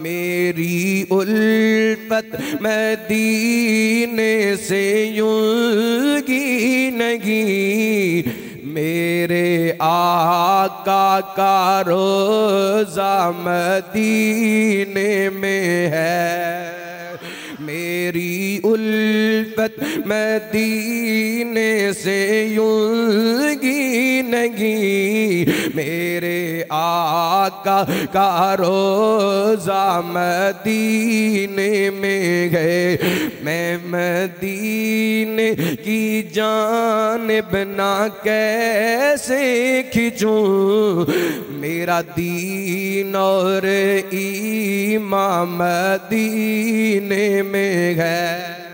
मेरी उल्फत मदीने से यूँगी नहीं। मेरे आका का रोजा मदीने में है। मेरी उल्फत मदीने से यूँगी नहीं। मेरे आका का रोजा मदीने में गए मैं मदीने की जान बना कैसे खिंचूं? मेरा दीन और ईमान मदीने में है।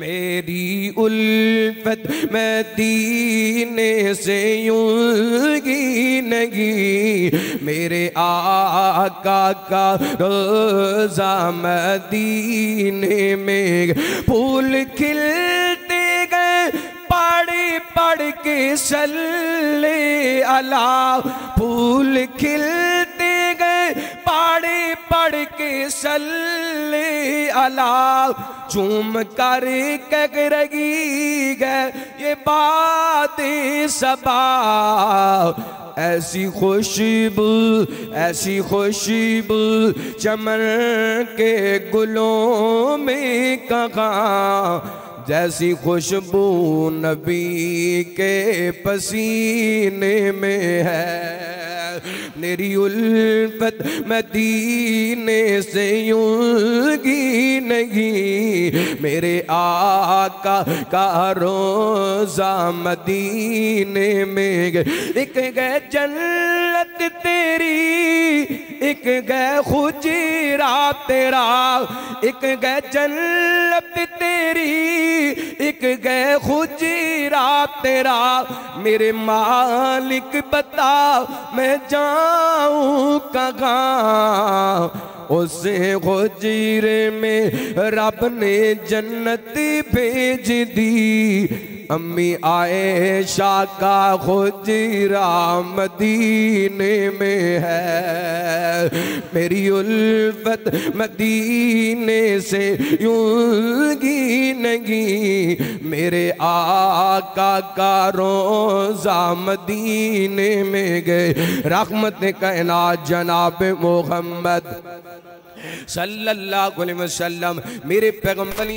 मेरी उल्फत मदीने से यूँगी नहीं। मेरे आका का रोजा मदीने में फूल खिलते गए पढ़ पढ़ के सल्ले अला फूल खिलते के सल्ले अला चूम कर कह रही गए ये बात सबा। ऐसी खुशबू ऐसी खुशबू चमन के गुलों में कहा जैसी खुशबू नबी के पसीने में है। मेरी उल्फत मदीने से यूँगी नहीं। मेरे आका का रोजा मदीने में एक गए जन्नत तेरी, एक गए खुजरा तेरा, एक गए जन्नत तेरी। एक गए खुजीरा तेरा, मेरे मालिक बता मैं जाऊँ कहाँ? उसे खुजीरे में रब ने जन्नत भेज दी। अम्मी आएशा का खुजरा मदीने में है। मेरी उल्फत मदीने से यूँगी नहीं। मेरे आका का रोजा मदीने में गए। रहमत कहना, जनाब मोहम्मद सल्लल्लाहु अलैहि वसल्लम, मेरे पैगंबर